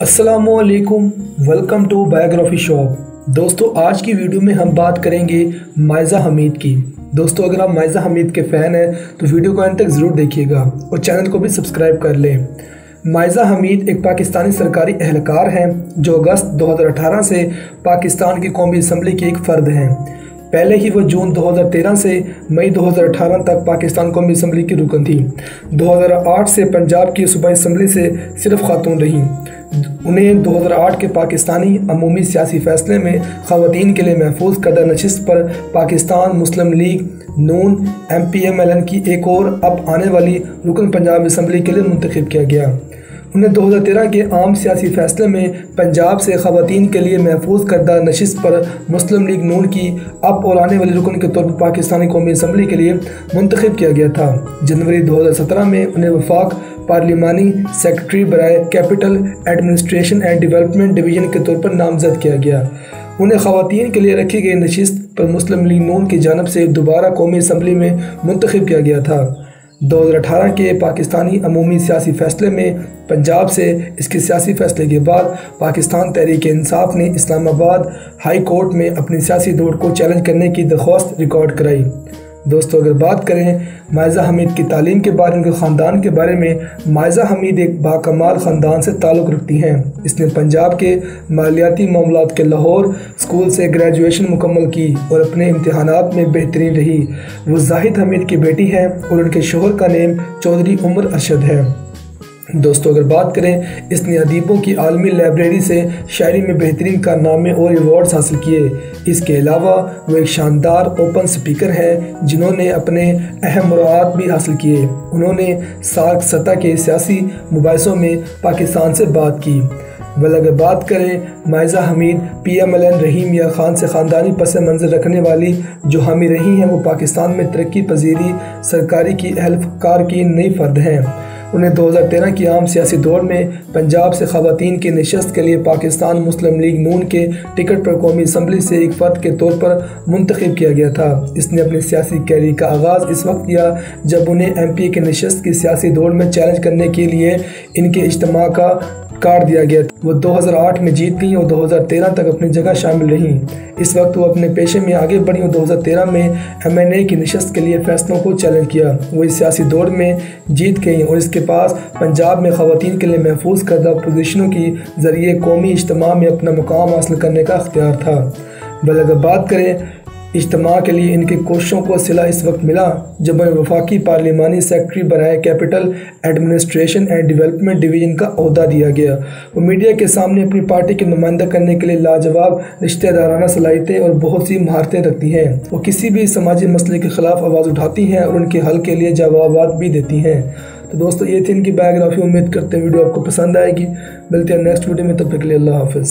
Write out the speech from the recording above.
असलकुम welcome to biography shop दोस्तों, आज की वीडियो में हम बात करेंगे मायजा हमीद की। दोस्तों, अगर आप मायजा हमीद के फ़ैन हैं तो वीडियो को अंत तक ज़रूर देखिएगा और चैनल को भी सब्सक्राइब कर लें। मायजा हमीद एक पाकिस्तानी सरकारी एहलकार हैं, जो अगस्त 2018 से पाकिस्तान की कौमी असम्बली के एक फ़र्द हैं। पहले ही वो जून 2013 से मई 2018 तक पाकिस्तान कौमी असम्बली की रुकन थी। 2008 से पंजाब की सूबाई असम्बली से सिर्फ़ खातून रहीं। उन्हें 2008 के पाकिस्तानी अमूमी सियासी फैसले में ख़वान के लिए महफूज करदा नशस्त पर Pakistan Muslim League Noon M P M L N की एक और अब आने वाली रुकन पंजाब असम्बली के लिए मुंतखब किया गया। उन्हें 2013 के आम सियासी फैसले में पंजाब से ख़वान के लिए महफूज करदा नशस्त पर मुस्लिम लीग नून की अब और आने वाले रुकन के तौर पर पाकिस्तानी कौमी असम्बली के लिए मुंतखब किया गया था। जनवरी 2017 में उन्हें वफाक पार्लिमानी सेक्रेटरी बरए capital administration and development division के तौर पर नामजद किया गया। उन्हें ख़वान के लिए रखी गई नशस्त पर मुस्लिम लीग नून की जानब से दोबारा कौमी असम्बली में मुंतखब किया गया था। 2018 के पाकिस्तानी अमूमी सियासी फैसले में पंजाब से इसके सियासी फैसले के बाद पाकिस्तान तहरीक इंसाफ ने इस्लामाबाद हाई कोर्ट में अपनी सियासी दौड़ को चैलेंज करने की दरख्वास्त रिकॉर्ड कराई। दोस्तों, अगर बात करें मायजा हमीद की तालीम के बारे, उनके ख़ानदान के बारे में, मायजा हमीद एक बाकमाल ख़ानदान से ताल्लुक़ रखती हैं। इसने पंजाब के मालियाती मामला के लाहौर स्कूल से ग्रेजुएशन मुकम्मल की और अपने इम्तहान में बेहतरीन रही। वो जाहिद हमीद की बेटी हैं और उनके शोहर का नेम चौधरी उमर अरशद है। दोस्तों, अगर बात करें इसने अदीबों की आलमी लाइब्रेरी से, शायरी में बेहतरीन कारनामे और अवार्ड्स हासिल किए। इसके अलावा, वो एक शानदार ओपन स्पीकर हैं, जिन्होंने अपने अहम मुराद भी हासिल किए। उन्होंने सार्क सतह के सियासी मुबासों में पाकिस्तान से बात की। वल अगर बात करें, Maiza Hameed P M L N Rahim या खान से ख़ानदानी पस मंज़र रखने वाली जो हामी रही हैं, वो पाकिस्तान में तरक्की पजीरी सरकारी की अहलकार की नई फ़र्द हैं। उन्हें 2013 की आम सियासी दौर में पंजाब से खवतिन की नशस्त के लिए पाकिस्तान मुस्लिम लीग नून के टिकट पर कौमी असम्बली से एक फ़र्द के तौर पर मुंतखब किया गया था। इसने अपनी सियासी कैरियर का आगाज़ इस वक्त किया जब उन्हें एम पी के नशस्त की सियासी दौड़ में चैलेंज करने के लिए इनके इज्तम का कार्ड दिया गया। वो 2008 में जीत गई और 2013 तक अपनी जगह शामिल रहीं। इस वक्त वो अपने पेशे में आगे बढ़ी और 2013 में एम एन ए की नशस्त के लिए फैसलों को चैलेंज किया। वो इस सियासी दौड़ में जीत गई और इसके पास पंजाब में खातन के लिए महफूज करदा पोजिशनों की ज़रिए कौमी इज्तम में अपना मुकाम हासिल करने का अख्तियार था। बल अगर बात करें इज्तम के लिए इनकी कोशिशों को सिला इस वक्त मिला, जब उन्हें वफाकी पार्लिमानी सेक्रेटरी बनाए capital administration and development division का अहदा दिया गया। वो मीडिया के सामने अपनी पार्टी की नुमाइंदा करने के लिए लाजवाब रिश्तेदाराना सलाहितें और बहुत सी महारतें रखती हैं। वो किसी भी समाजी मसले के ख़िलाफ़ आवाज़ उठाती हैं और उनके हल के लिए जवाब भी देती हैं। तो दोस्तों, ये थी इनकी बायोग्राफी उम्मीद करते हैं वीडियो आपको पसंद आएगी। मिलते हैं नेक्स्ट वीडियो में, तब तक के लिए अल्लाह हाफिज़।